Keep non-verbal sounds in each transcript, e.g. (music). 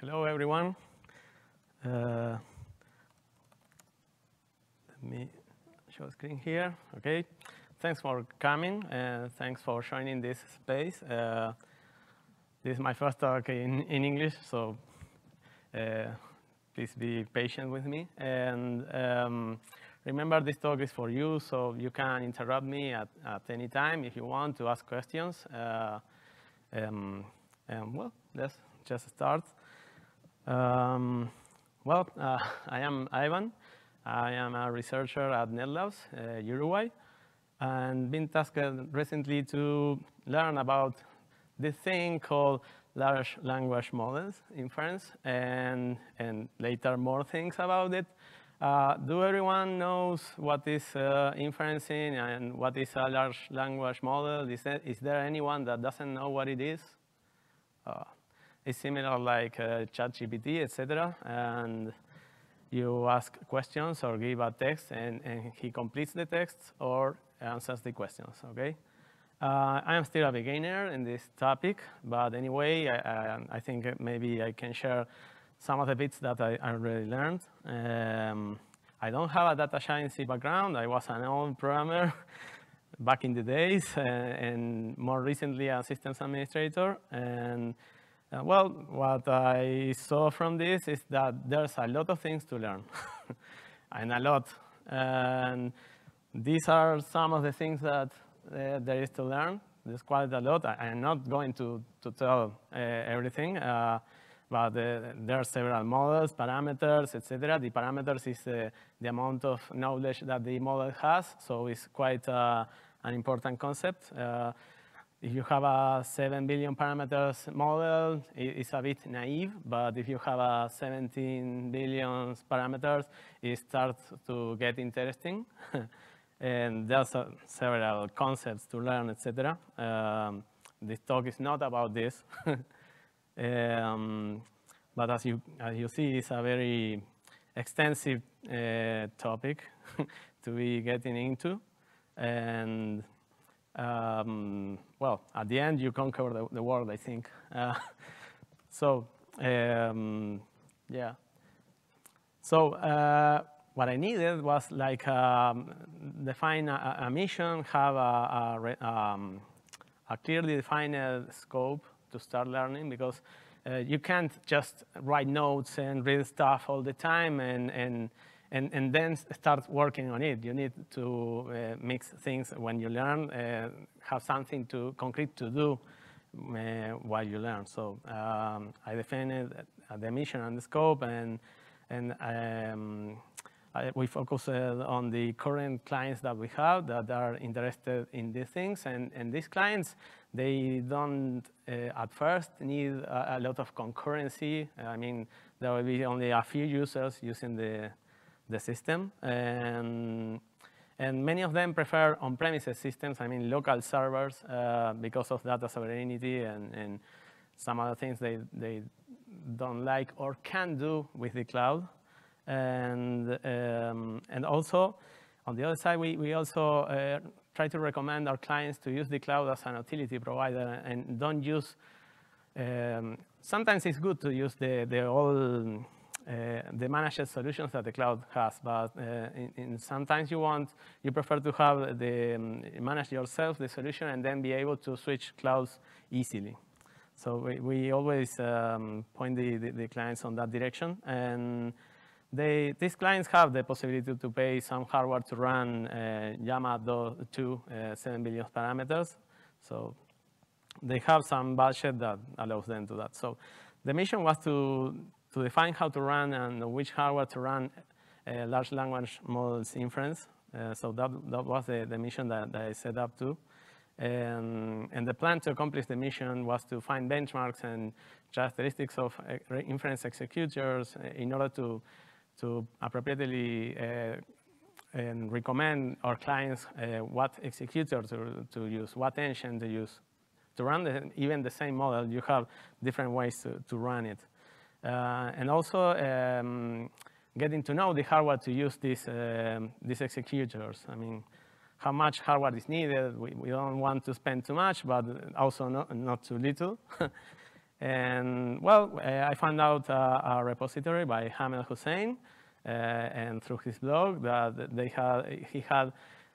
Hello, everyone. Uh, let me show screen here. Okay. Thanks for coming, and thanks for joining this space. Uh, this is my first talk in, in English, so uh, please be patient with me. And um, remember, this talk is for you, so you can interrupt me at, at any time if you want to ask questions. Uh, um, and well, let's just start. Um, well, (laughs) uh, I am Ivan. I am a researcher at NetLabs, uh, Uruguay, and been tasked recently to learn about this thing called large language models inference, and, and later more things about it. Uh, do everyone knows what is uh, inferencing and what is a large language model? Is there, is there anyone that doesn't know what it is? Uh, it's similar like uh, ChatGPT, etc. And you ask questions or give a text, and, and he completes the text or answers the questions, okay? Uh, I am still a beginner in this topic, but anyway, I, I, I, think maybe I can share some of the bits that I, I already learned. Um, I don't have a data science background. I was an old programmer (laughs) back in the days, uh, and more recently a systems administrator. And uh, well, what I saw from this is that there's a lot of things to learn, (laughs) and a lot. And these are some of the things that uh, there is to learn. There's quite a lot. I, am not going to, to tell uh, everything, uh, but uh, there are several models, parameters, etc. The parameters is uh, the amount of knowledge that the model has, so it's quite an important concept. If you have a 7 billion parameters model, it's a bit naive, but if you have a 17 billion parameters, it starts to get interesting. (laughs) And there's uh, several concepts to learn, etc. Um, this talk is not about this. (laughs) um, but as you, as you see, it's a very extensive uh, topic (laughs) to be getting into. And um, well, at the end, you conquer the, the world, I think. Uh, (laughs) so, um, yeah. So, uh, what I needed was like um, define a, a, mission, have a, a, um, a, clearly defined scope to start learning because uh, you can't just write notes and read stuff all the time and, and, and, and then start working on it. You need to uh, mix things when you learn, uh, have something to concrete to do uh, while you learn. So um, I defined the mission and the scope and, and um, we focus uh, on the current clients that we have that are interested in these things. And, and these clients, they don't uh, at first need a, a, lot of concurrency. I mean, there will be only a few users using the, the system. And, and many of them prefer on-premises systems, I mean local servers, uh, because of data sovereignty and, and some other things they, they don't like or can do with the cloud. And, um, and also, on the other side, we, we also uh, try to recommend our clients to use the cloud as an utility provider and don't use, um, sometimes it's good to use the, the uh, the managed solutions that the cloud has, but uh, in, in sometimes you want, you prefer to have the um, manage yourself the solution and then be able to switch clouds easily. So we, we always um, point the, the, the, clients on that direction. And they, these clients have the possibility to pay some hardware to run uh, Llama 2 uh, 7 billion parameters. So they have some budget that allows them to that. So the mission was to, to define how to run and which hardware to run uh, large language models inference. Uh, so that, that was the, the mission that, that I set up to. And, and, the plan to accomplish the mission was to find benchmarks and characteristics of uh, inference executors in order to to appropriately uh, and recommend our clients uh, what executor to, to use, what engine to use. To run the, even the same model, you have different ways to, to run it. Uh, and also um, getting to know the hardware to use these, um, these executors. I mean, how much hardware is needed. We, we don't want to spend too much, but also not, not too little. (laughs) And well, uh, I found out uh, a repository by Hamel Husain, and through his blog that they had, he had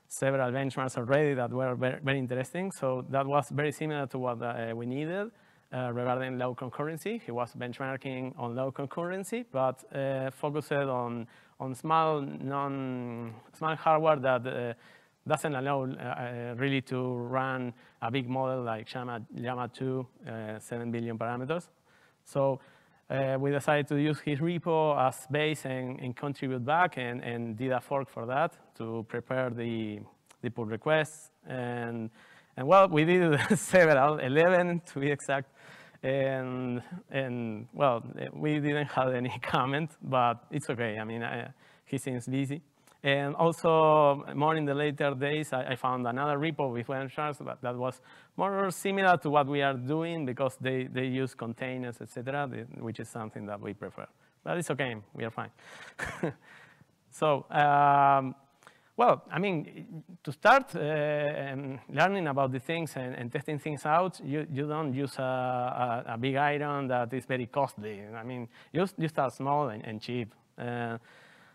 several benchmarks already that were very, very interesting. So that was very similar to what uh, we needed regarding low concurrency. He was benchmarking on low concurrency, but uh, focused on, on small, non, small hardware that uh, doesn't allow uh, really to run a big model like Llama, Llama 2, uh, 7 billion parameters. So uh, we decided to use his repo as base and, and contribute back and, and, did a fork for that to prepare the, the pull requests. And, and well, we did (laughs) several, 11 to be exact. And, and well, we didn't have any (laughs) comment, but it's okay. I mean, I, he seems busy. And also, more in the later days, I, I found another repo with benchmarks that, that, was more similar to what we are doing because they, they use containers, etc., which is something that we prefer. But it's okay, we are fine. (laughs) so, um, well, I mean, to start uh, learning about the things and, and, testing things out, you, you don't use a, a, a, big iron that is very costly. I mean, you, you start small and, and cheap. Uh,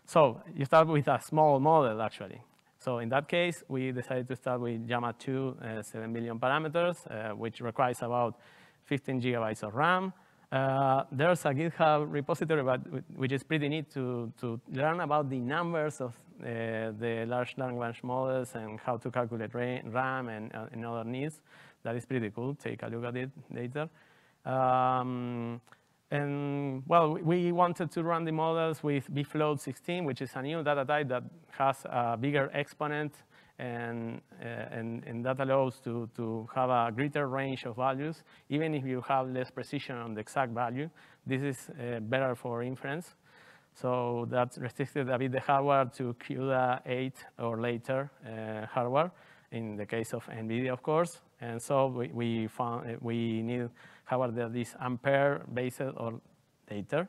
so you start with a small model, actually. So in that case, we decided to start with Llama 2, uh, 7 billion parameters, uh, which requires about 15 gigabytes of RAM. Uh, there's a GitHub repository, but, which is pretty neat to, to learn about the numbers of uh, the large language models and how to calculate RAM and, uh, and other needs. That is pretty cool. Take a look at it later. Um, and well, we wanted to run the models with bfloat 16, which is a new data type that has a bigger exponent, and, uh, and, and, that allows to, to have a greater range of values, even if you have less precision on the exact value. This is uh, better for inference. So that restricted a bit the hardware to CUDA 8 or later uh, hardware, in the case of NVIDIA, of course. And so we, we found we need hardware that is Ampere-based or later.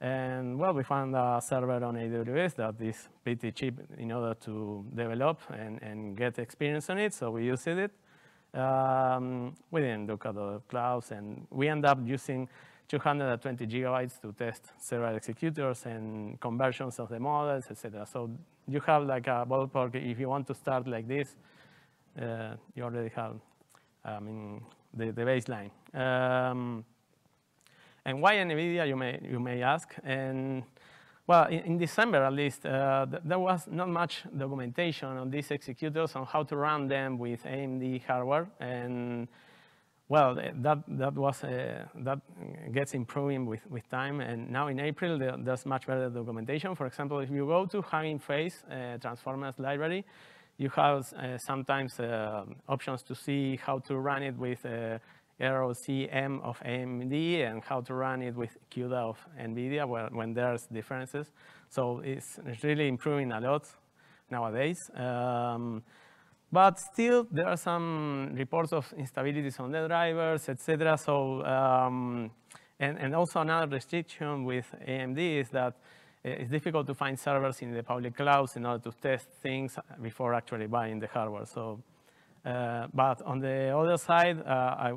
And well, we found a server on AWS that is pretty cheap in order to develop and, and get experience on it, so we used it. Um, we didn't look at other clouds, and we end up using 220 gigabytes to test several executors and conversions of the models, etc. So you have like a ballpark. If you want to start like this, uh, you already have, I mean, the, the baseline. Um, and why NVIDIA, you may, you may ask. And well, in, in December at least, uh, th there was not much documentation on these executors on how to run them with AMD hardware. And well, that, that, was, uh, that gets improving with, with time. And now in April, there, there's much better documentation. For example, if you go to Hugging Face uh, Transformers library, you have uh, sometimes options to see how to run it with ROCm of AMD and how to run it with CUDA of NVIDIA when, there's differences. So it's, really improving a lot nowadays. Um, but still, there are some reports of instabilities on the drivers, etc. So, um, and, and also another restriction with AMD is that it's difficult to find servers in the public clouds in order to test things before actually buying the hardware. So, but on the other side, uh, I,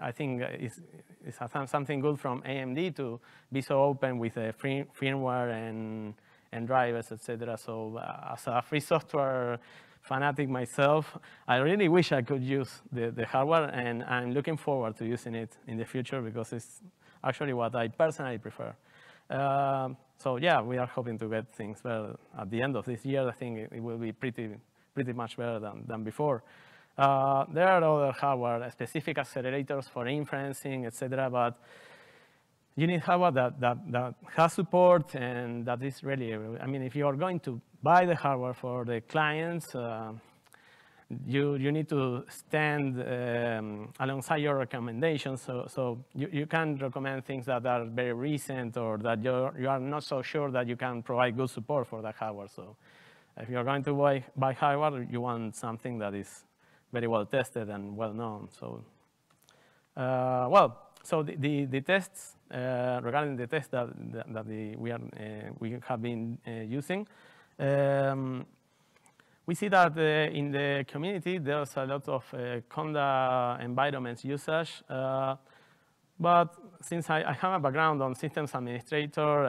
I, think it's, it's something good from AMD to be so open with the free, firmware and, and drivers, etc. So uh, as a free software fanatic myself, I really wish I could use the, the hardware, and I'm looking forward to using it in the future because it's actually what I personally prefer. Uh, so yeah, we are hoping to get things better at the end of this year. I think it, it will be pretty, pretty much better than, than before. Uh, there are other hardware, specific accelerators for inferencing, etc. But you need hardware that, that, that has support and that is really, I mean, if you are going to buy the hardware for the clients, uh, you, you need to stand um, alongside your recommendations. So, so you, you can recommend things that are very recent or that you're, you are not so sure that you can provide good support for that hardware. So if you're going to buy, buy hardware, you want something that is very well tested and well known. So, uh, well, so the, the, the tests, uh, regarding the tests that, that, that the, we, are, uh, we have been uh, using, um, we see that uh, in the community, there's a lot of uh, Conda environments usage, but since I, I, have a background on systems administrator,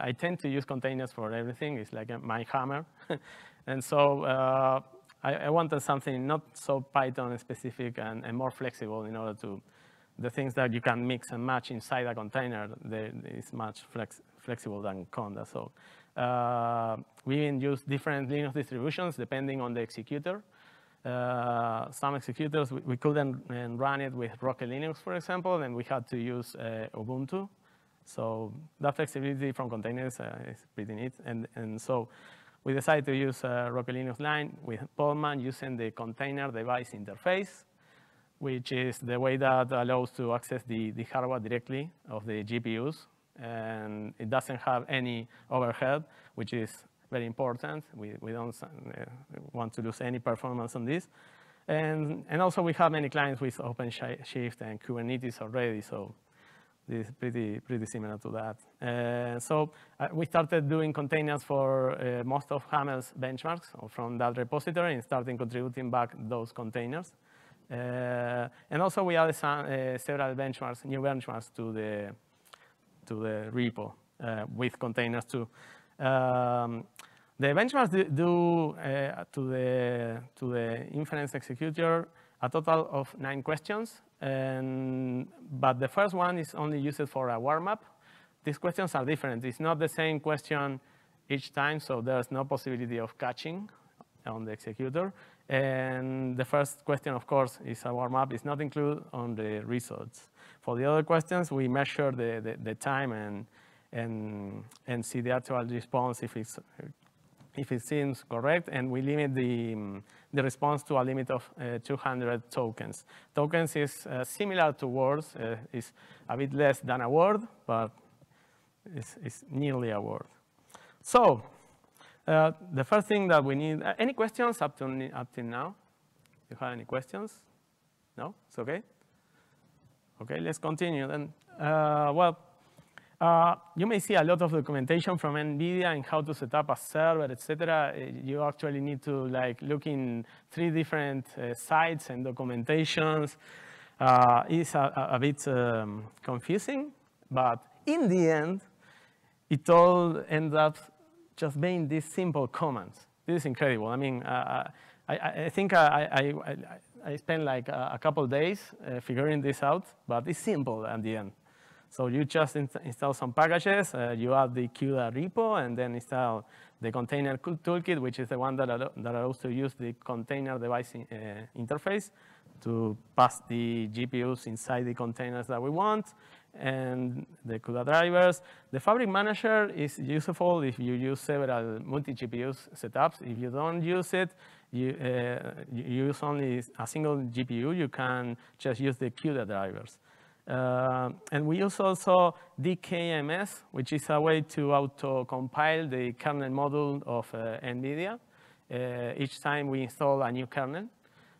I tend to use containers for everything. It's like my hammer. (laughs) and so I, I, wanted something not so Python specific and, and, more flexible in order to, the things that you can mix and match inside a container is much flex, flexible than Conda. So uh, we even use different Linux distributions depending on the executor. Uh, some executors, we, we couldn't run it with Rocky Linux, for example, and we had to use uh, Ubuntu. So that flexibility from containers uh, is pretty neat. And, and so we decided to use uh, Rocky Linux Line with Podman using the container device interface, which is the way that allows to access the, the hardware directly of the GPUs. And it doesn't have any overhead, which is very important. We, we don't uh, want to lose any performance on this. And, and also we have many clients with OpenShift and Kubernetes already, so is pretty, pretty similar to that. Uh, so uh, we started doing containers for uh, most of Hamel's benchmarks from that repository and starting contributing back those containers. And also we added some, several benchmarks, new benchmarks to the, to the repo with containers too. Um, the benchmarks do, uh, to, the, to the inference executor a total of nine questions, and, but the first one is only used for a warm-up. These questions are different. It's not the same question each time, so there's no possibility of catching on the executor. And the first question, of course, is a warm-up. It's not included on the results. For the other questions, we measure the, the, the time and, and, and see the actual response if it's if it seems correct, and we limit the, um, the response to a limit of uh, 200 tokens. Tokens is uh, similar to words, uh, is a bit less than a word, but it's, it's nearly a word. So uh, the first thing that we need, uh, any questions up to, up to now? You have any questions? No, it's okay? Okay, let's continue then. Uh, well, uh, you may see a lot of documentation from NVIDIA and how to set up a server, etc. Uh, you actually need to like look in three different uh, sites and documentations. Uh, it's a, a bit um, confusing, but in the end, it all ends up just being these simple commands. This is incredible. I mean, uh, I, I, think I, I, I, spent like a, a couple days uh, figuring this out, but it's simple at the end. So you just install some packages, uh, you add the CUDA repo, and then install the container toolkit, which is the one that, that allows to use the container device in, uh, interface to pass the GPUs inside the containers that we want, and the CUDA drivers. The Fabric Manager is useful if you use several multi-GPUs setups. If you don't use it, you, uh, you use only a single GPU, you can just use the CUDA drivers. Uh, and we use also DKMS, which is a way to auto-compile the kernel module of uh, NVIDIA uh, each time we install a new kernel.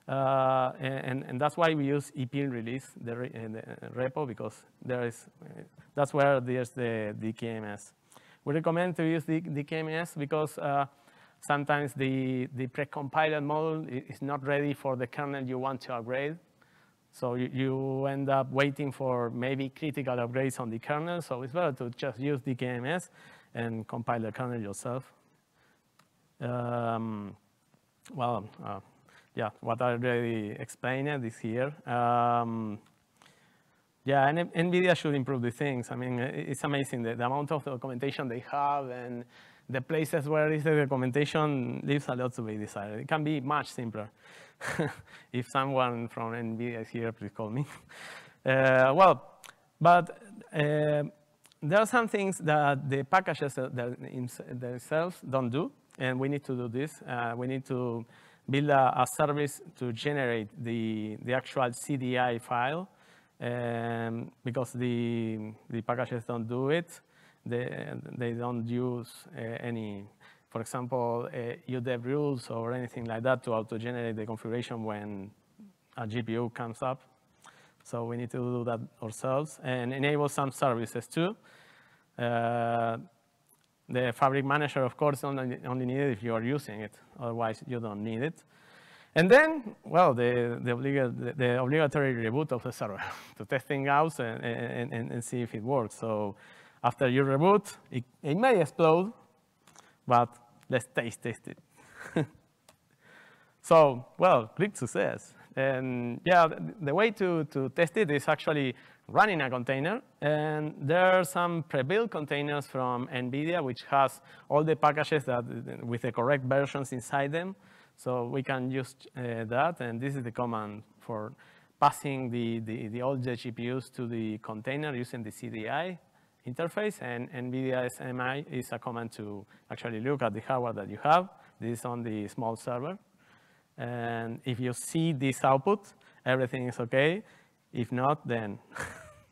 Uh, and, and, that's why we use EPEL release, the, re the, repo, because there is, that's where there's the DKMS. We recommend to use the DKMS because uh, sometimes the, the pre-compiled module is not ready for the kernel you want to upgrade. So you, you, end up waiting for maybe critical upgrades on the kernel. So it's better to just use the KMS and compile the kernel yourself. Um, well, uh, yeah, what I already explained is here. Um, yeah, and NVIDIA should improve the things. I mean, it's amazing the, the amount of documentation they have and the places where is the documentation leaves a lot to be desired. It can be much simpler. (laughs) if someone from NVIDIA is here, please call me. (laughs) Uh, well, but uh, there are some things that the packages themselves don't do, and we need to do this. Uh, we need to build a, a, service to generate the, the actual CDI file, um, because the, the packages don't do it. They, they don't use uh, any for example, uh, UDEV rules or anything like that to auto-generate the configuration when a GPU comes up. So we need to do that ourselves and enable some services too. Uh, the Fabric Manager, of course, only, only needed if you are using it. Otherwise, you don't need it. And then, well, the, the, the, obligatory reboot of the server (laughs) to test things out and, and, and, see if it works. So after you reboot, it, it may explode, but let's taste test it. (laughs) so, well, great success. And yeah, the way to, to test it is actually running a container. And there are some pre-built containers from NVIDIA, which has all the packages that with the correct versions inside them. So we can use uh, that. And this is the command for passing the, the, the old GPUs to the container using the CDI interface. And NVIDIA SMI is a command to actually look at the hardware that you have. This is on the small server. And if you see this output, everything is OK. If not, then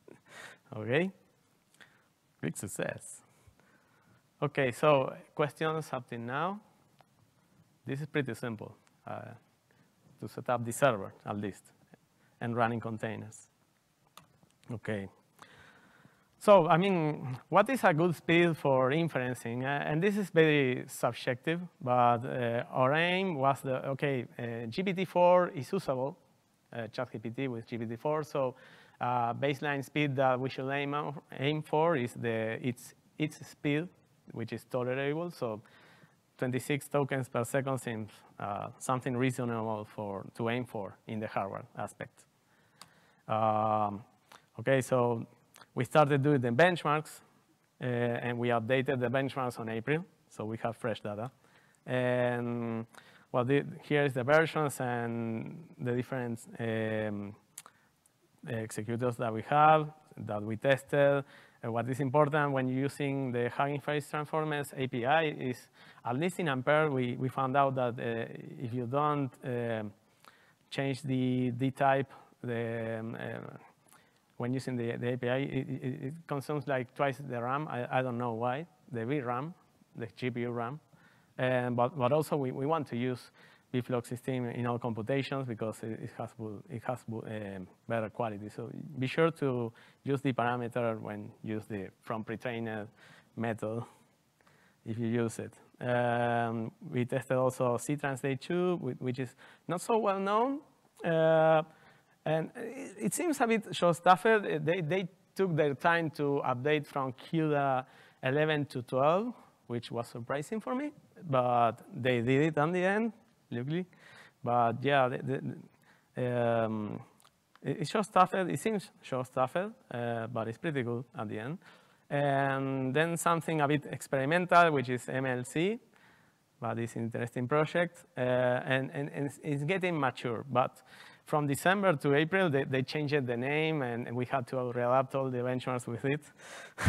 (laughs) okay. Big success. Okay, so questions up to now? This is pretty simple uh, to set up the server, at least, and running containers. Okay. So, I mean, what is a good speed for inferencing? Uh, and this is very subjective, but uh, our aim was the, okay, uh, GPT-4 is usable uh, ChatGPT with GPT-4. So uh, baseline speed that we should aim, aim for is the its its speed, which is tolerable. So 26 tokens per second seems uh, something reasonable for to aim for in the hardware aspect. Um, okay, so we started doing the benchmarks, uh, and we updated the benchmarks on April, so we have fresh data. And well, the, here is the versions and the different um, executors that we have, that we tested. What is important when using the Hugging Face Transformers API is, at least in Ampere, we, we found out that uh, if you don't uh, change the D type, the, um, when using the, the API, it, it, it, consumes like twice the RAM. I, I don't know why, the VRAM, the GPU RAM. And, but, but also we, we want to use bfloat 16 in all computations because it, it has, it has um, better quality. So be sure to use the parameter when use the from pre-trained method if you use it. Um, we tested also C Translate 2, which is not so well known. Uh, and it, seems a bit short-staffed. They, they took their time to update from CUDA 11 to 12, which was surprising for me but they did it in the end, luckily. But yeah, the, the, um, it's short-staffed. It seems short-staffed, uh, but it's pretty good at the end. And then something a bit experimental, which is MLC, but it's an interesting project, uh, and, and, and, it's getting mature. But from December to April, they, they changed the name, and, and, we had to readapt all the benchmarks with it.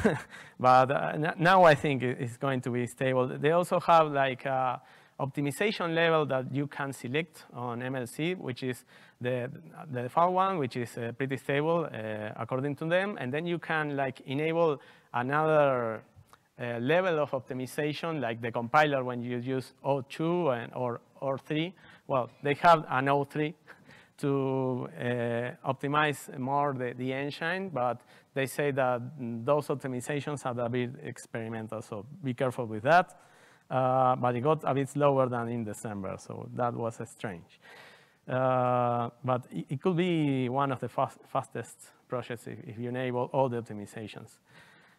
(laughs) but uh, now I think it's going to be stable. They also have like a optimization level that you can select on MLC, which is the, the default one, which is uh, pretty stable uh, according to them. And then you can like enable another uh, level of optimization, like the compiler when you use O2 and, or, or 3. Well, they have an O3 (laughs) to uh, optimize more the, the engine, but they say that those optimizations are a bit experimental, so be careful with that. Uh, but it got a bit slower than in December, so that was strange. Uh, but it, it, could be one of the fast, fastest projects if, if, you enable all the optimizations.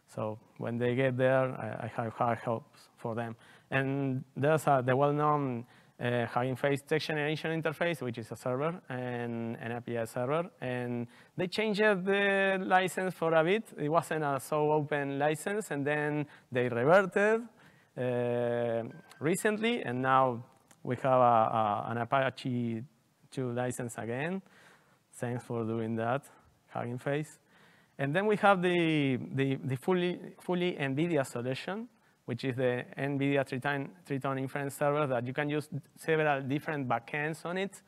So when they get there, I, I have high hopes for them. And there's a, the well-known uh, Hugging Face text generation inference, which is a server and an API server. And they changed the license for a bit. It wasn't a so open license, and then they reverted uh, recently, and now we have a, a, an Apache 2 license again. Thanks for doing that, Hugging Face. And then we have the, the, the fully, fully NVIDIA solution, which is the NVIDIA Triton inference server that you can use several different backends on it.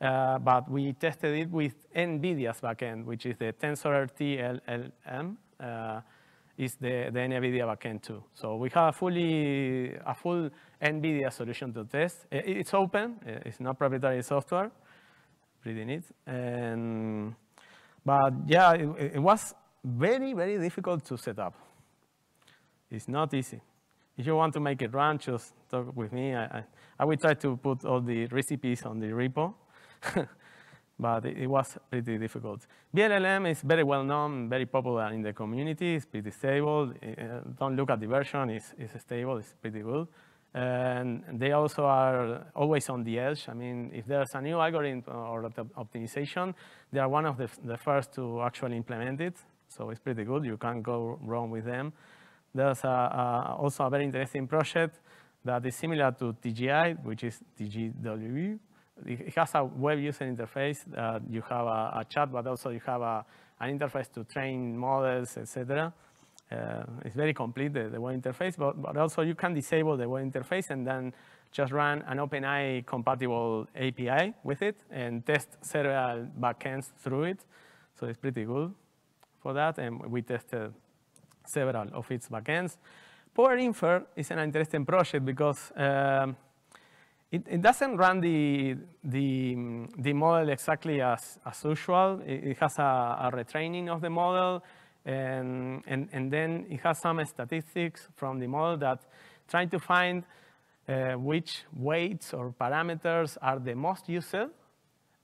Uh, but we tested it with NVIDIA's backend, which is the TensorRT LLM. Uh, is the, the NVIDIA backend too. So we have a fully a full NVIDIA solution to test. It's open. It's not proprietary software. Pretty neat. And, but yeah, it, it was very, very difficult to set up. It's not easy if you want to make it run, just talk with me. I, I, I will try to put all the recipes on the repo. (laughs) but it, it, was pretty difficult. VLLM is very well known, very popular in the community. It's pretty stable. Uh, don't look at the version. It's, it's stable. It's pretty good. And they also are always on the edge. I mean, if there's a new algorithm or optimization, they are one of the, the first to actually implement it. So it's pretty good. You can't go wrong with them. There's a, also a very interesting project that is similar to TGI, which is TGW. It has a web user interface. Uh, you have a, a, chat, but also you have a, an interface to train models, etc. Uh, it's very complete, the, the web interface, but, but, also you can disable the web interface and then just run an OpenAI compatible API with it and test several backends through it. So it's pretty good for that, and we tested several of its backends. Power Infer is an interesting project because um, it, it, doesn't run the, the, the model exactly as, as usual. It, it has a, a retraining of the model, and, and, and then it has some statistics from the model that trying to find uh, which weights or parameters are the most used.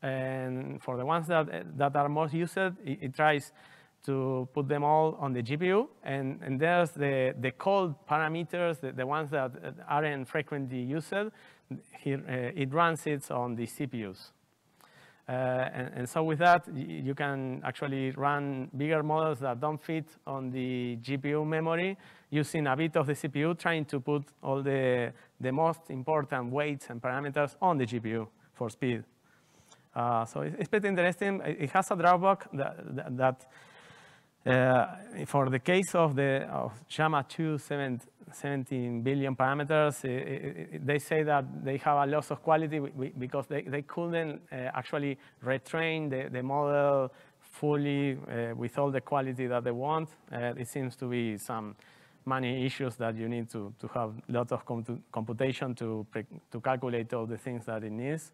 And for the ones that, that are most used, it, it tries to put them all on the GPU. And, and there's the, the cold parameters, the, the ones that aren't frequently used. Here, uh, it runs it on the CPUs. Uh, and, and, so with that, you can actually run bigger models that don't fit on the GPU memory using a bit of the CPU, trying to put all the, the most important weights and parameters on the GPU for speed. Uh, so it's, it's, pretty interesting. It has a drawback that, that, that for the case of the of Llama 2 17 billion parameters, it, it, they say that they have a loss of quality because they, they couldn't uh, actually retrain the, the model fully uh, with all the quality that they want. Uh, it seems to be some money issues that you need to, to have lots of computation to, to calculate all the things that it needs.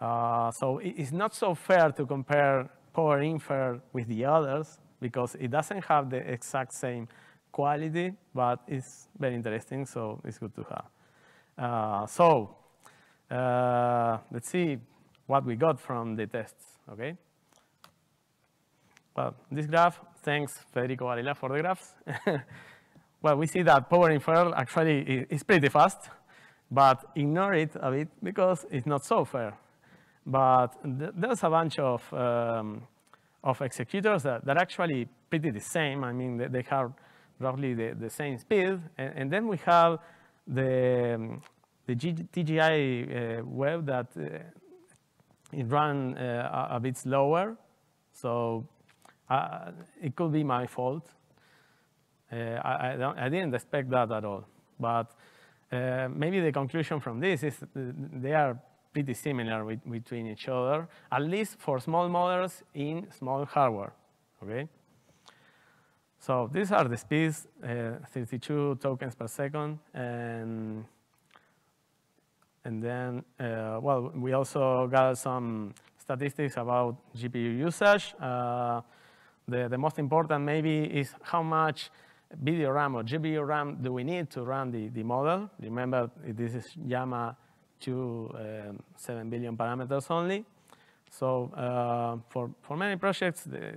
Uh, so it's not so fair to compare PowerInfer with the others because it doesn't have the exact same quality, but it's very interesting, so it's good to have. Uh, so uh, let's see what we got from the tests, okay? Well, this graph, thanks Federico Varela for the graphs. (laughs) well, we see that power PowerInfer actually is pretty fast, but ignore it a bit because it's not so fair. But th there's a bunch of um, of executors that, that actually pretty the same. I mean, they, they have roughly the, the same speed. And, and then we have the, um, the G, TGI uh, web that uh, it ran uh, a, a, bit slower. So uh, it could be my fault. Uh, I, I, I, didn't expect that at all. But uh, maybe the conclusion from this is they are pretty similar with, between each other, at least for small models in small hardware, okay? So these are the speeds, uh, 32 tokens per second, and and then, uh, well, we also got some statistics about GPU usage. Uh, the, the most important maybe is how much video RAM or GPU RAM do we need to run the, the model. Remember, this is Llama to um, 7 billion parameters only. So uh, for, for many projects, they,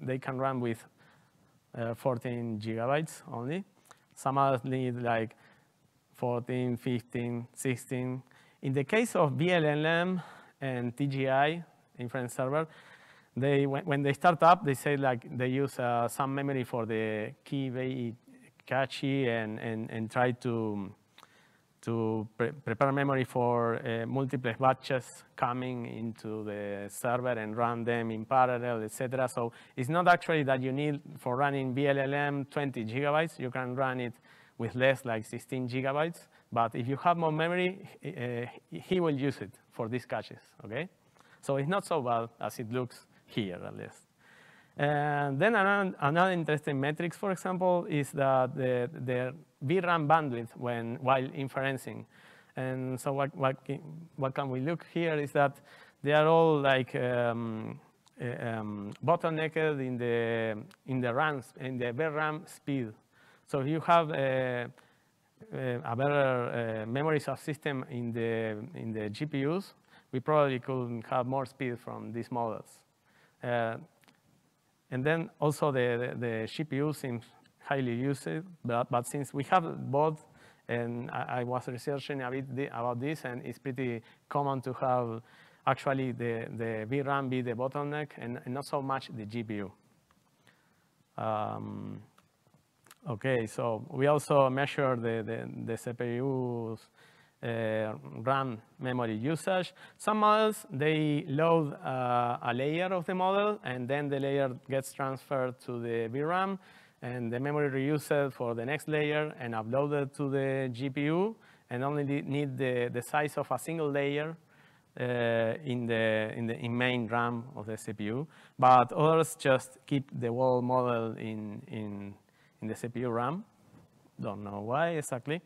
they can run with uh, 14 gigabytes only. Some others need like 14, 15, 16. In the case of VLLM and TGI, inference server, they, when, they start up, they say like they use uh, some memory for the key very catchy and, and, and try to to pre prepare memory for uh, multiple batches coming into the server and run them in parallel, etc. So it's not actually that you need for running VLLM 20 gigabytes. You can run it with less, like 16 gigabytes. But if you have more memory, uh, he will use it for these caches, okay? So it's not so bad as it looks here, at least. And then another, another interesting metrics, for example, is that the, the VRAM bandwidth when, while inferencing. And so what, what, what can we look here is that they are all like um, uh, um, bottlenecked in the, in the RAM, in the VRAM speed. So if you have uh, a better memory subsystem in the, in the GPUs, we probably could have more speed from these models. Uh, and then also the, the, the, GPU seems highly used, but, but since we have both, and I, I was researching a bit about this, and it's pretty common to have actually the, the VRAM be the bottleneck and, and not so much the GPU. Um, okay, so we also measure the, the, the CPU's uh, RAM memory usage. Some models, they load uh, a layer of the model, and then the layer gets transferred to the VRAM, and the memory reused for the next layer and uploaded to the GPU, and only need the, the size of a single layer uh, in the in the in main RAM of the CPU. But others just keep the whole model in in in the CPU RAM. Don't know why exactly.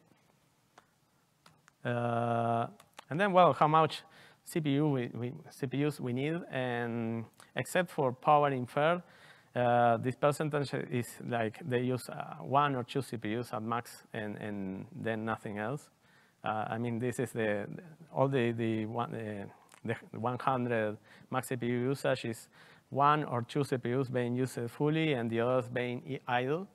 Uh, and then, well, how much CPU we, we, CPUs we need, and except for power infer, uh, this percentage is like they use uh, one or two CPUs at max, and, and then nothing else. Uh, I mean, this is the all the the, one, uh, the 100 max CPU usage is one or two CPUs being used fully, and the others being idle.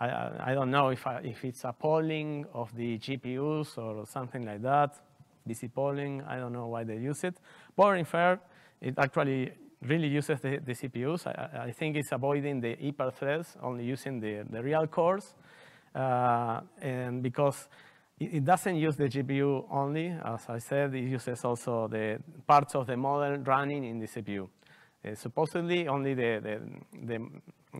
I, I don't know if, I, if it's a polling of the GPUs or something like that, DC polling, I don't know why they use it. Power infer, it actually really uses the, the CPUs. I, I, think it's avoiding the hyperthreads, only using the, the real cores. Uh, and because it, it, doesn't use the GPU only, as I said, it uses also the parts of the model running in the CPU. Uh, supposedly, only the, the, the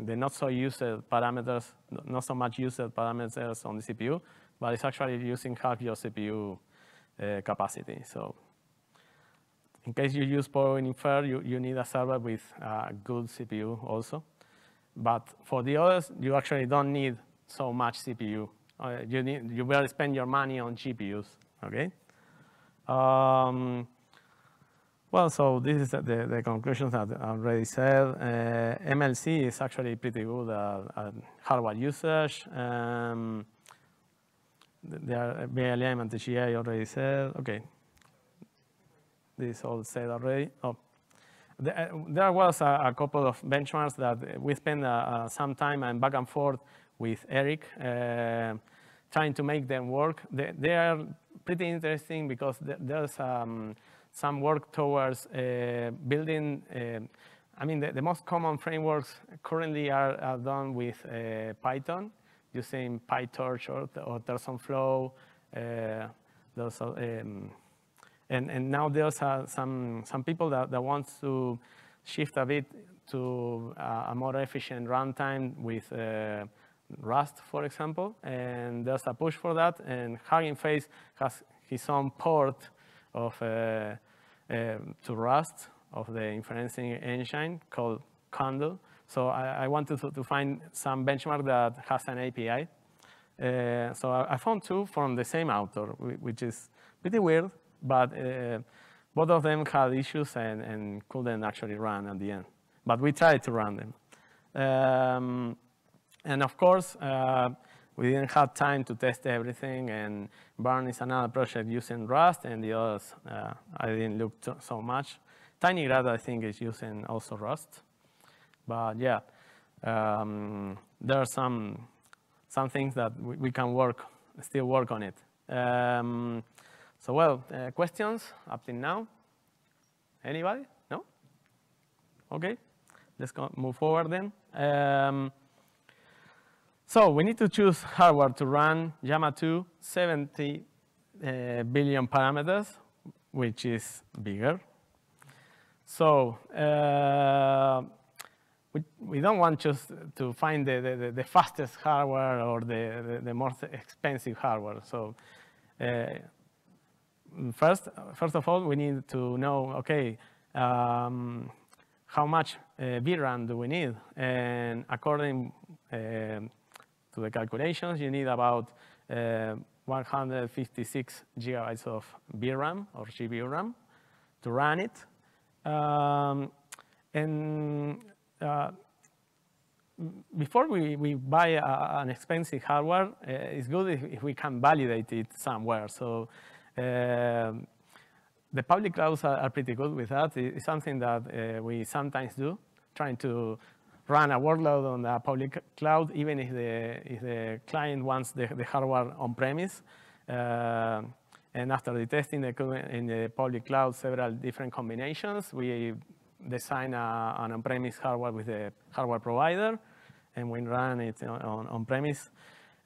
the not so used parameters, not so much used parameters on the CPU, but it's actually using half your CPU uh, capacity. So in case you use Power Infer, you, you need a server with a good CPU also. But for the others, you actually don't need so much CPU. Uh, you, need, you better spend your money on GPUs, okay? Um, well, so this is the, the conclusions that I already said. Uh, MLC is actually pretty good at, at hardware usage. Um, the vLLM and TGI already said. Okay, this all said already. Oh. The, there was a, couple of benchmarks that we spent uh, uh, some time and back and forth with Eric, uh, trying to make them work. They, are pretty interesting because there's um, some work towards uh, building, uh, I mean, the, the, most common frameworks currently are, are done with Python, using PyTorch or, or TensorFlow. those um, and, and now there's uh, some, some people that, that want to shift a bit to uh, a more efficient runtime with uh, Rust, for example. And there's a push for that. And Hugging Face has his own port of uh, um, to Rust of the inferencing engine called Candle. So I, I wanted to, to, find some benchmark that has an API. Uh, so I, I, found two from the same author, which is pretty weird, but uh, both of them had issues and, and, couldn't actually run at the end. But we tried to run them. Um, and of course, uh, we didn't have time to test everything, and Burn is another project using Rust, and the others uh, I didn't look so much. TinyGrad, I think, is using also Rust. But yeah, um, there are some, some things that we, we, can work, still work on it. Um, so well, uh, questions up till now? Anybody? No? Okay, let's go, move forward then. Um, so we need to choose hardware to run Llama 2 70 uh, billion parameters, which is bigger. So uh, we, we don't want just to find the, the, the fastest hardware or the, the, the most expensive hardware. So uh, first, first of all, we need to know, okay, um, how much uh, VRAM do we need? And according uh, to the calculations, you need about uh, 156 gigabytes of VRAM or GPU RAM to run it. Um, and uh, before we, we buy a, an expensive hardware, uh, it's good if, if, we can validate it somewhere. So uh, the public clouds are, are, pretty good with that. It's something that uh, we sometimes do, trying to run a workload on the public cloud, even if the, if the client wants the, the hardware on-premise. Uh, and after the testing in the public cloud several different combinations, we design a, an on-premise hardware with the hardware provider, and we run it on, on-premise,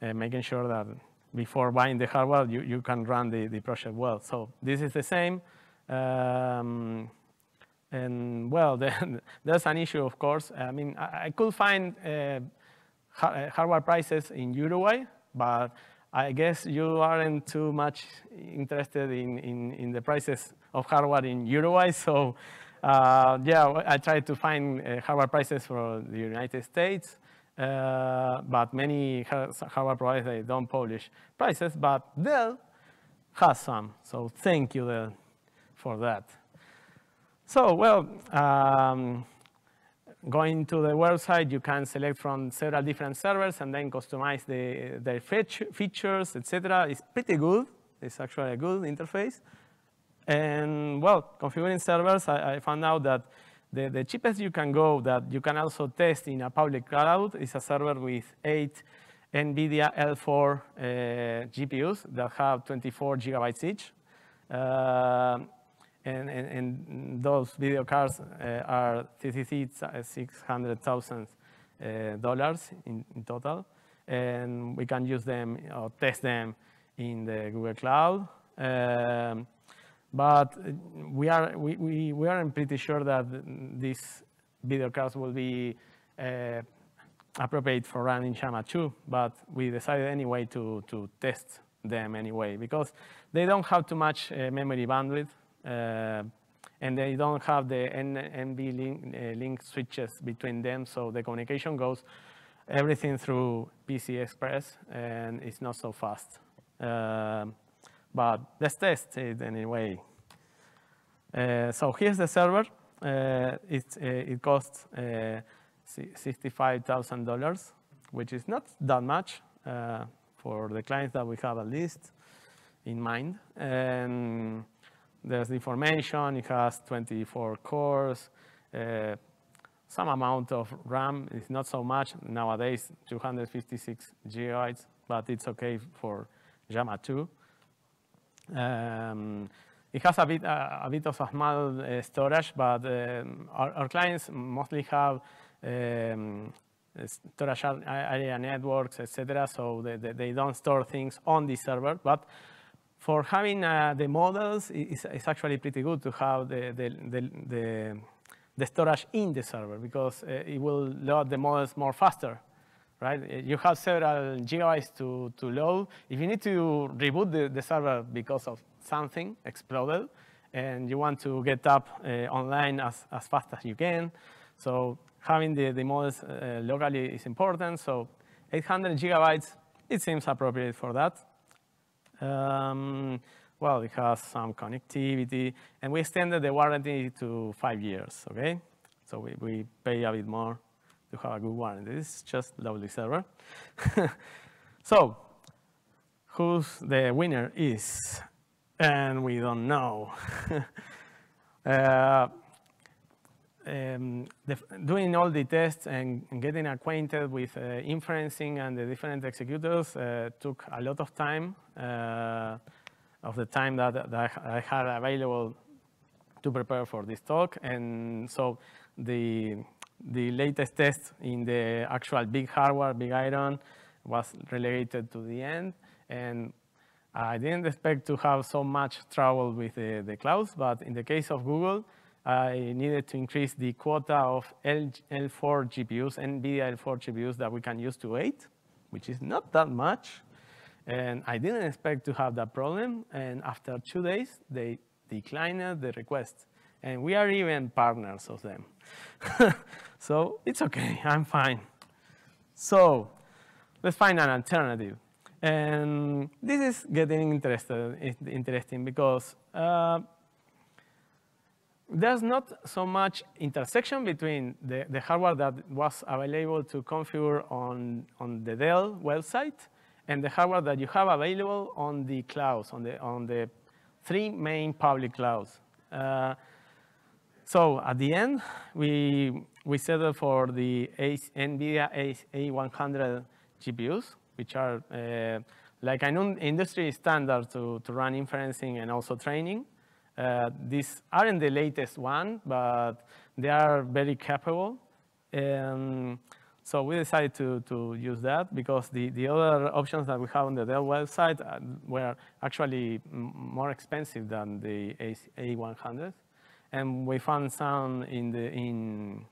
uh, making sure that before buying the hardware, you, you can run the, the project well. So this is the same. Um, and well, (laughs) the, there's an issue, of course. I mean, I, I could find uh, uh, hardware prices in Uruguay, but I guess you aren't too much interested in, in, in the prices of hardware in Uruguay. So uh, yeah, I tried to find uh, hardware prices for the United States. Uh, but many hardware providers they don't publish prices, but Dell has some. So thank you Dell for that. So, well, um, going to the website, you can select from several different servers and then customize the, their features, etc. It's pretty good. It's actually a good interface. And, well, configuring servers, I, I found out that the, the, cheapest you can go that you can also test in a public cloud is a server with eight NVIDIA L4 uh, GPUs that have 24 gigabytes each. Uh, and, and, and, those video cards uh, are $600,000 uh, in, in, total. And we can use them or test them in the Google Cloud. Um, but we, are, we, we, we aren't pretty sure that these video cards will be uh, appropriate for running Llama 2, but we decided anyway to, to test them anyway because they don't have too much uh, memory bandwidth uh, and they don't have the NV link, uh, link, switches between them, so the communication goes everything through PCI Express, and it's not so fast. Uh, but let's test it anyway. Uh, so here's the server. Uh, it, uh, it costs $65,000, which is not that much for the clients that we have at least in mind. And there's the information. It has 24 cores, uh, some amount of RAM. It's not so much nowadays, 256 gigabytes, but it's okay for Llama 2. Um, it has a bit, uh, a bit of a small uh, storage, but um, our, our, clients mostly have um, storage area networks, etc. So they, they, they, don't store things on the server. But for having uh, the models, it's, it's, actually pretty good to have the, the, the, the storage in the server because uh, it will load the models more faster right? You have several gigabytes to, to load. If you need to reboot the, the server because of something exploded, and you want to get up uh, online as, as fast as you can, so having the, the models uh, locally is important. So 800 gigabytes, it seems appropriate for that. Um, well, it has some connectivity, and we extended the warranty to five years, okay? So we, we pay a bit more to have a good one. This is just lovely server. (laughs) so, who's the winner is, and we don't know. (laughs) uh, um, the, doing all the tests and, and getting acquainted with uh, inferencing and the different executors uh, took a lot of time, uh, of the time that, that I had available to prepare for this talk. And so the, the latest test in the actual big hardware, big iron, was relegated to the end. And I didn't expect to have so much trouble with the, the clouds, but in the case of Google, I needed to increase the quota of L, L4 GPUs, NVIDIA L4 GPUs that we can use to eight, which is not that much. And I didn't expect to have that problem. And after two days, they declined the request. And we are even partners of them. (laughs) so it's OK. (laughs) I'm fine. So let's find an alternative. And this is getting interesting because uh, there's not so much intersection between the, the hardware that was available to configure on, on the Dell website and the hardware that you have available on the clouds, on the, on the three main public clouds. Uh, so at the end, we, we settled for the NVIDIA A100 GPUs, which are uh, like an industry standard to, to run inferencing and also training. Uh, these aren't the latest one, but they are very capable. And so we decided to, to use that because the, the other options that we have on the Dell website uh, were actually more expensive than the A100. And we found some in, the, in,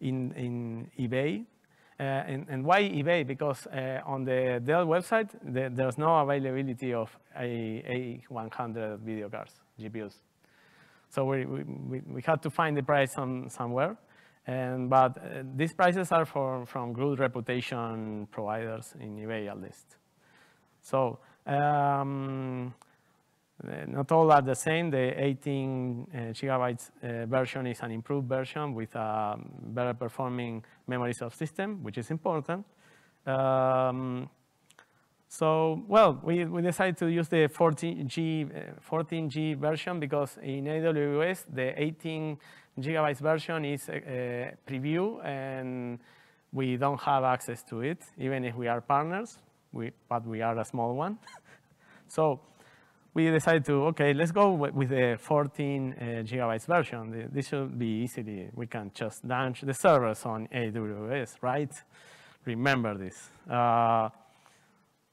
in, in eBay uh, and, and, why eBay? Because uh, on the Dell website, the, there's no availability of a A100 video cards, GPUs. So we, we, we had to find the price some, somewhere. And, but uh, these prices are for, from good reputation providers in eBay at least. So um, not all are the same. The 18 uh, gigabytes uh, version is an improved version with a better performing memory subsystem, which is important. Um, so, well, we, we decided to use the 14G, 14G version because in AWS, the 18 gigabytes version is a, a preview and we don't have access to it, even if we are partners, we, but we are a small one. (laughs) so we decided to, okay, let's go with the 14 uh, gigabytes version. This should be easily, we can just launch the servers on AWS, right? Remember this. Uh,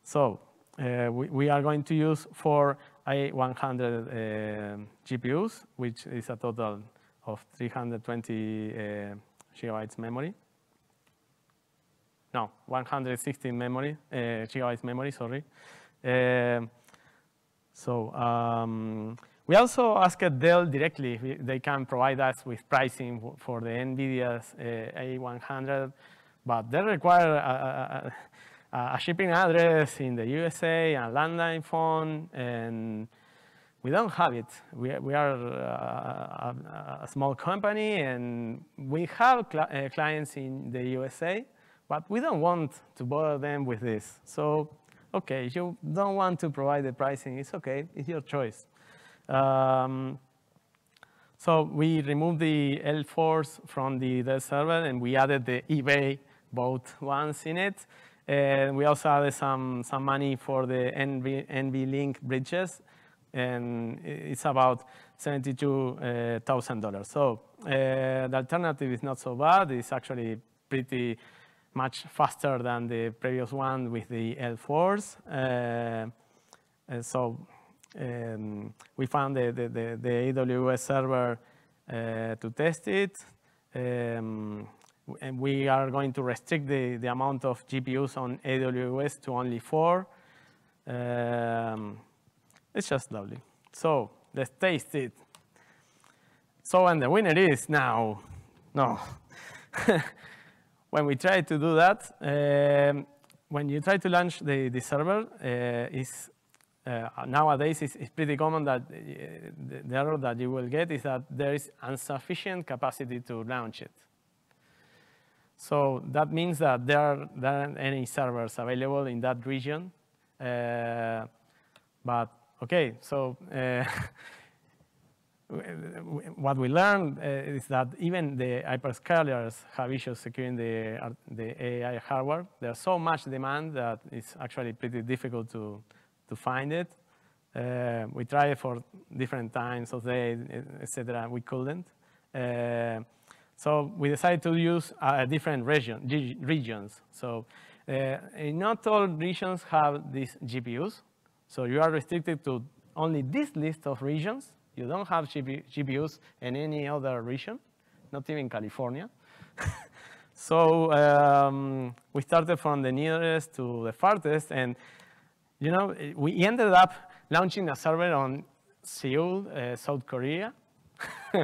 so uh, we, we, are going to use four A100 uh, GPUs, which is a total of 320 uh, gigabytes memory. No, 160 memory, uh, gigabytes memory, sorry. So um, we also asked Dell directly if they can provide us with pricing for the NVIDIA's uh, A100, but they require a, a, a, shipping address in the USA, a landline phone, and we don't have it. We, we are uh, a, a, small company, and we have cl uh, clients in the USA, but we don't want to bother them with this. So okay, if you don't want to provide the pricing, it's okay, it's your choice. Um, so we removed the L4s from the Dell server and we added the eBay both ones in it. And we also added some, some money for the NV, NV-Link bridges and it's about $72,000. Uh, so uh, the alternative is not so bad. It's actually pretty much faster than the previous one with the L4s. Uh, so um, we found the, the, the, the AWS server uh, to test it. Um, and we are going to restrict the, the amount of GPUs on AWS to only four. Um, it's just lovely. So let's taste it. So, and the winner is now, no. (laughs) when we try to do that, um, when you try to launch the, the server, uh, is uh, nowadays it's, it's, pretty common that uh, the, error that you will get is that there is insufficient capacity to launch it. So that means that there, are, there aren't any servers available in that region. Uh, but okay, so uh, (laughs) what we learned uh, is that even the hyperscalers have issues securing the, uh, the AI hardware. There's so much demand that it's actually pretty difficult to, to find it. Uh, we tried for different times of day, etc. We couldn't. So we decided to use different region, regions. So not all regions have these GPUs. So you are restricted to only this list of regions you don't have GPUs in any other region, not even California. (laughs) so um, we started from the nearest to the farthest, and you know, we ended up launching a server on Seoul, uh, South Korea. (laughs) uh,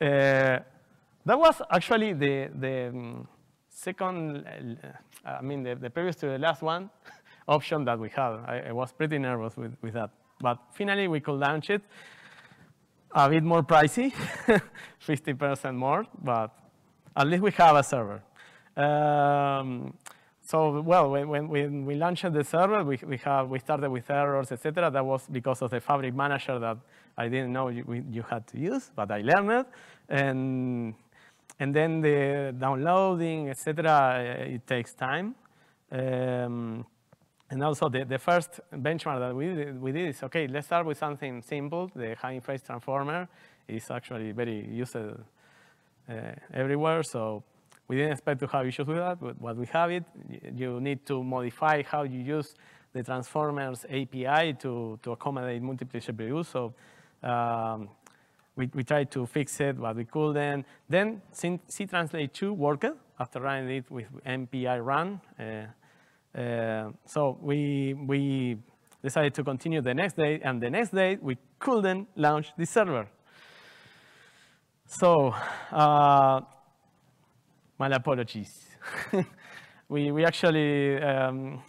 that was actually the, the um, second, uh, I mean, the, the, previous to the last one (laughs) option that we had. I, I was pretty nervous with, with that. But finally, we could launch it. A bit more pricey, (laughs) 50% more, but at least we have a server. Um, so, well, when, when, we launched the server, we, we, have, we started with errors, etc. That was because of the Fabric Manager that I didn't know you, you had to use, but I learned it. And, and then the downloading, etc. it takes time. Um, and also the, the first benchmark that we did, we did is, okay, let's start with something simple. The Hugging Face transformer is actually very used uh, everywhere. So we didn't expect to have issues with that, but what we have it, you need to modify how you use the transformers API to, to accommodate multiple GPUs. So um, we, we tried to fix it, but we couldn't. Then CTranslate 2 worked after running it with MPI run. Uh, so we, we decided to continue the next day, and the next day we couldn't launch the server. So, uh, my apologies. (laughs) we, we actually, um,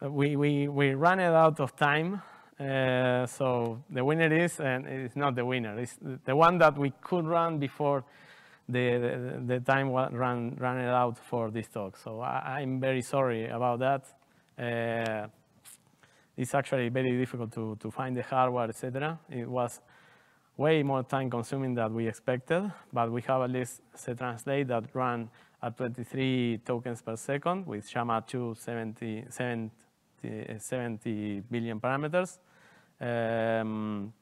we, we, we ran it out of time. Uh, so the winner is, and it's not the winner, it's the one that we could run before the, the, the time ran, ran out for this talk. So I, am very sorry about that. Uh, it's actually very difficult to, to find the hardware, etc. It was way more time consuming than we expected, but we have at least CTranslate that ran at 23 tokens per second with Llama 2 70, 70, 70 billion parameters. Um,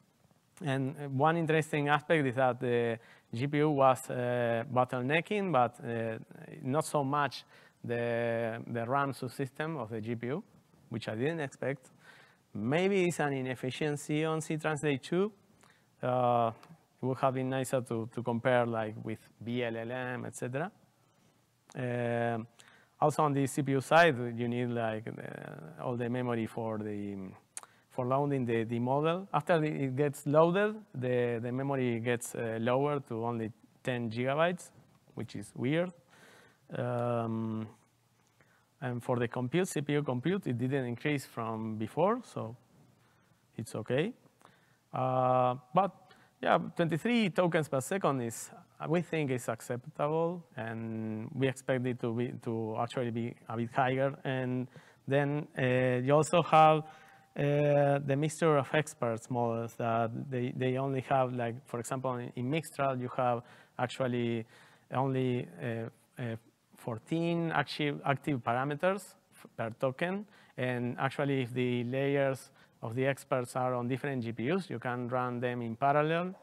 and one interesting aspect is that the GPU was uh, bottlenecking, but uh, not so much the, the RAM subsystem of the GPU, which I didn't expect. Maybe it's an inefficiency on CTranslate 2. Uh, it would have been nicer to, to compare like with vLLM, etc. Uh, also on the CPU side, you need like uh, all the memory for the for loading the, the model. After it gets loaded, the, the memory gets uh, lower to only 10 gigabytes, which is weird. Um, and for the compute, CPU compute, it didn't increase from before, so it's okay. Uh, but yeah, 23 tokens per second is, we think is acceptable, and we expect it to be to actually be a bit higher. And then uh, you also have uh, the mixture of experts models that they, they only have, like, for example, in, Mixtral, you have actually only uh, uh, 14 active, active parameters per token. And actually, if the layers of the experts are on different GPUs, you can run them in parallel.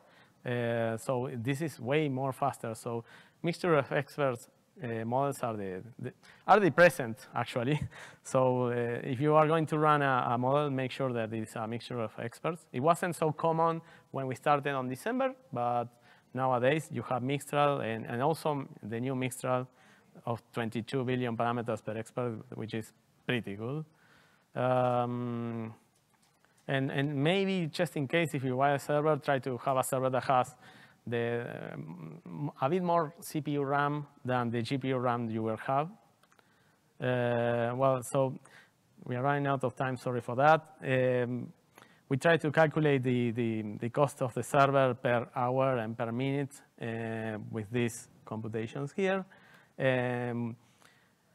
Uh, so this is way more faster. So mixture of experts uh, models are the, the, are the present actually. (laughs) so uh, if you are going to run a, a, model, make sure that it's a mixture of experts. It wasn't so common when we started on December, but nowadays you have Mixtral and, and also the new Mixtral of 22 billion parameters per expert, which is pretty good. Um, and, and maybe just in case if you buy a server, try to have a server that has the, um, a bit more CPU RAM than the GPU RAM you will have. Uh, well, so we are running out of time, sorry for that. Um, we try to calculate the, the, the, cost of the server per hour and per minute uh, with these computations here. Um,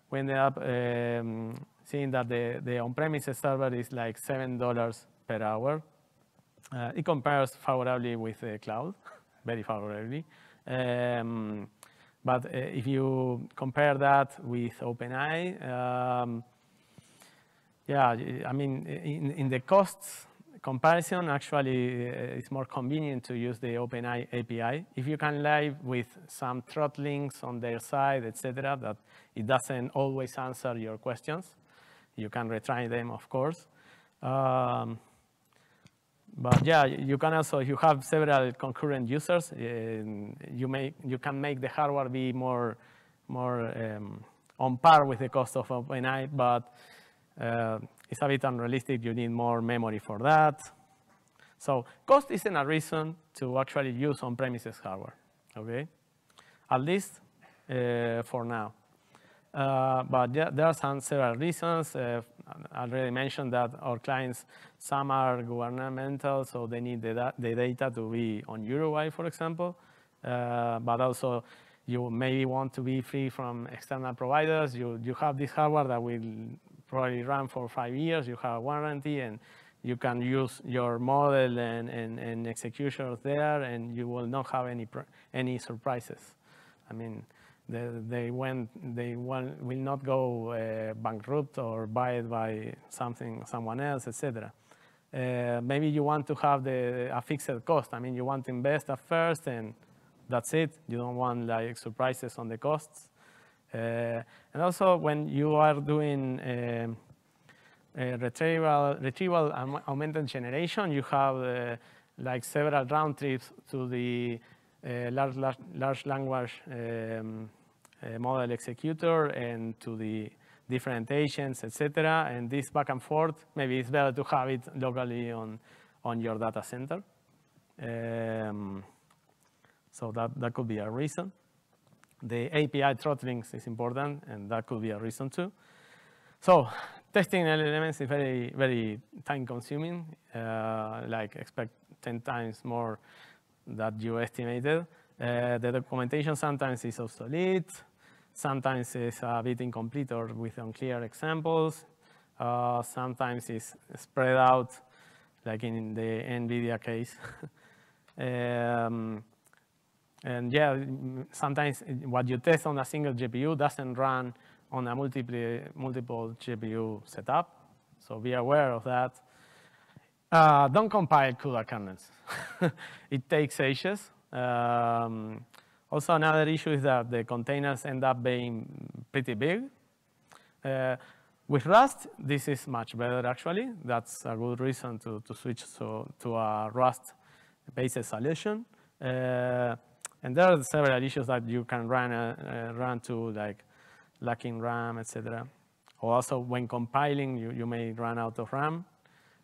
we ended up um, seeing that the, the on-premises server is like $7 per hour. Uh, it compares favorably with the cloud. (laughs) very favorably. Um, but uh, if you compare that with OpenAI, um, yeah, I mean, in, in the costs comparison, actually, uh, it's more convenient to use the OpenAI API. If you can live with some throttling on their side, etc., that it doesn't always answer your questions, you can retry them, of course. Um, but yeah, you can also, you have several concurrent users, you, make, you can make the hardware be more, more um, on par with the cost of OpenAI, but uh, it's a bit unrealistic. You need more memory for that. So cost isn't a reason to actually use on-premises hardware, okay? At least uh, for now. Uh, but yeah, there are some several reasons. Uh, I already mentioned that our clients, some are governmental, so they need the, the data to be on Uruguay, for example. Uh, but also, you maybe want to be free from external providers. You, you have this hardware that will probably run for five years. You have a warranty, and you can use your model and, and, and executions there, and you will not have any, any surprises. I mean, they, they, went, they will not go uh, bankrupt or buy it by something, someone else, etc. Uh, maybe you want to have the, a fixed cost. I mean, you want to invest at first and that's it. You don't want like surprises on the costs. Uh, and also when you are doing um, retrieval, retrieval augmented generation, you have uh, like several round trips to the uh, large, large, large, language um, model executor and to the different agents, etc. And this back and forth, maybe it's better to have it locally on, on your data center. Um, so that, that could be a reason. The API throttling is important, and that could be a reason too. So testing LLMs is very, very time consuming, uh, like expect 10 times more that you estimated. Uh, the documentation sometimes is obsolete. Sometimes it's a bit incomplete or with unclear examples. Uh, sometimes it's spread out, like in the NVIDIA case. (laughs) um, and yeah, sometimes what you test on a single GPU doesn't run on a multiple, multiple GPU setup. So be aware of that. Uh, don't compile CUDA kernels. (laughs) it takes ages. Um, also, another issue is that the containers end up being pretty big. Uh, with Rust, this is much better, actually. That's a good reason to, to switch to, to a Rust-based solution. Uh, and there are several issues that you can run, uh, run to, like lacking RAM, etc. Or also when compiling, you, you may run out of RAM.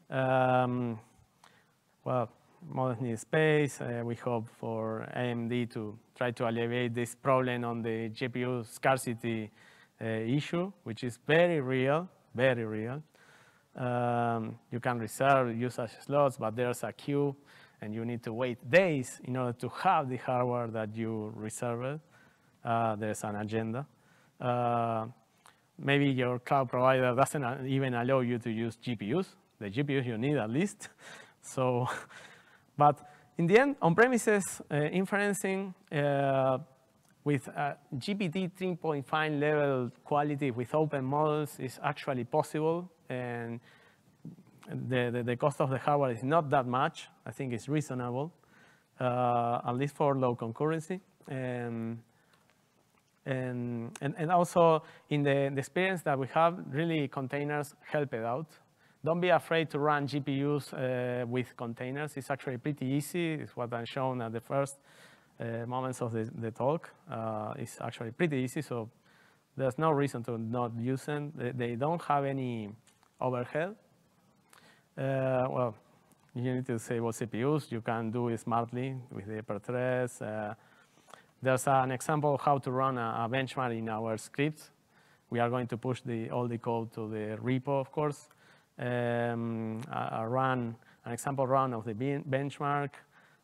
Um, well, models need space. Uh, we hope for AMD to try to alleviate this problem on the GPU scarcity uh, issue, which is very real, very real. Um, you can reserve usage slots, but there's a queue and you need to wait days in order to have the hardware that you reserved. Uh, there's an agenda. Uh, maybe your cloud provider doesn't even allow you to use GPUs, the GPUs you need at least. (laughs) So, but in the end, on-premises uh, inferencing uh, with GPT 3.5 level quality with open models is actually possible. And the, the, the, cost of the hardware is not that much. I think it's reasonable, uh, at least for low concurrency. And, and, and, and also in the, the, experience that we have, really containers help it out. Don't be afraid to run GPUs uh, with containers. It's actually pretty easy. It's what I'm shown at the first uh, moments of the, the talk. Uh, it's actually pretty easy, so there's no reason to not use them. They, they don't have any overhead. Uh, well, you need to disable CPUs. You can do it smartly with the per threads. Uh, there's an example of how to run a, a, benchmark in our scripts. We are going to push the, all the code to the repo, of course. Um, a, a, run, an example run of the benchmark.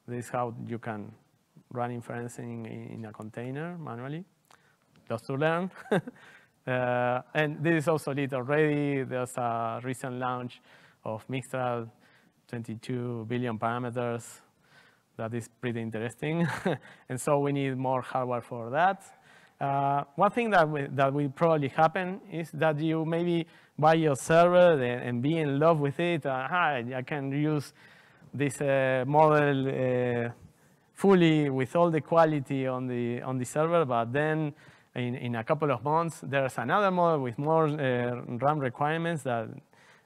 This is how you can run inferencing in, in a container manually, just to learn. (laughs) uh, and this is also lit already. There's a recent launch of Mixtral, 22 billion parameters. That is pretty interesting. (laughs) and so we need more hardware for that. Uh, one thing that, we, that will probably happen is that you maybe buy your server and, and be in love with it. Uh, I can use this uh, model uh, fully with all the quality on the, on the server, but then in, in a couple of months, there's another model with more uh, RAM requirements that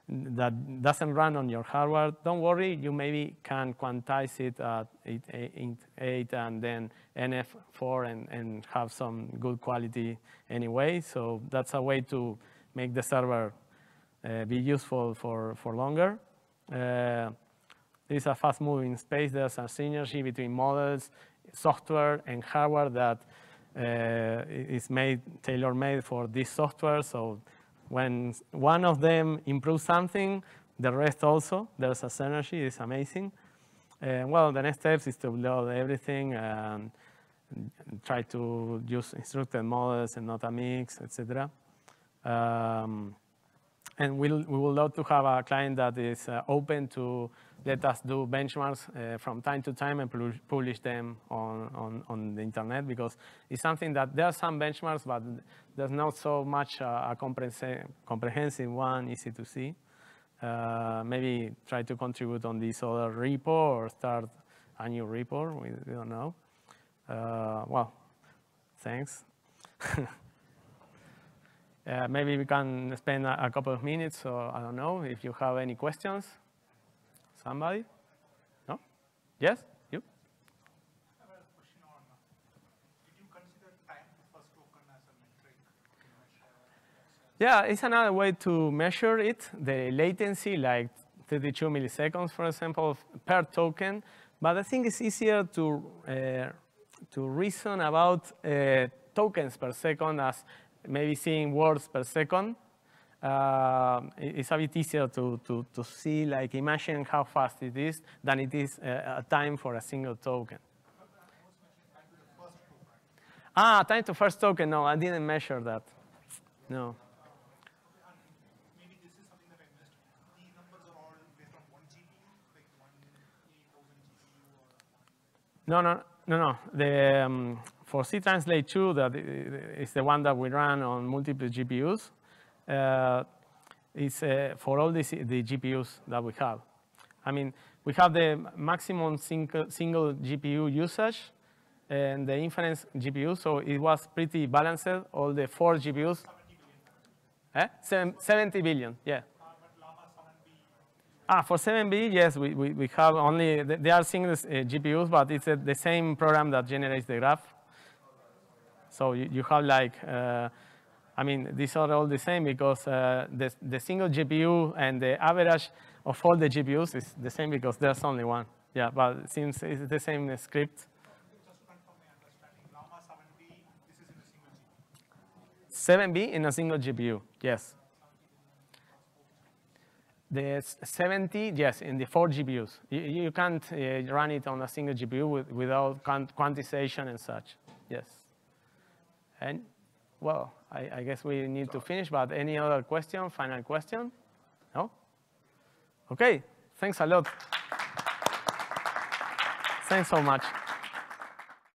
that doesn't run on your hardware, don't worry, you maybe can quantize it at 8, 8 and then NF4 and, and have some good quality anyway. So that's a way to make the server be useful for, for longer. Uh, this is a fast-moving space. There's a synergy between models, software, and hardware that is made tailor-made for this software. So when one of them improves something, the rest also, there's a synergy, it's amazing. Well, the next steps is to load everything and try to use instructed models and not a mix, etc. Um, and we'll, we would love to have a client that is uh, open to let us do benchmarks uh, from time to time and publish them on, on, on, the internet because it's something that there are some benchmarks, but there's not so much uh, a comprehensive one, easy to see. Uh, maybe try to contribute on this other repo or start a new repo, we, we don't know. Uh, well, thanks. (laughs) Uh, maybe we can spend a, a, couple of minutes, so I don't know if you have any questions. Somebody? No? Yes? You? Yeah, it's another way to measure it, the latency, like 32 milliseconds, for example, per token. But I think it's easier to, uh, to reason about uh, tokens per second as maybe seeing words per second, uh, it's a bit easier to, to, to see, like imagine how fast it is than it is uh, a time for a single token. Ah, time to first token, no, I didn't measure that. No. No, no, no, no. The, um, for CTranslate 2, that is the one that we run on multiple GPUs, uh, is uh, for all the, the GPUs that we have. I mean, we have the maximum single, single GPU usage and the inference GPU, so it was pretty balanced, all the four GPUs. Eh? 70 billion, yeah. Ah, for 7B, yes, we, we, we have only, they are single uh, GPUs, but it's uh, the same program that generates the graph. So you, you have like, uh, I mean, these are all the same because uh, the, the single GPU and the average of all the GPUs is the same because there's only one. Yeah, but it seems it's the same script. 7B in a single GPU, yes. The 70, yes, in the four GPUs. You, you can't uh, run it on a single GPU with, without quantization and such, yes. And well, I, I guess we need to finish, but any other question, final question? No? Okay, thanks a lot. Thanks so much.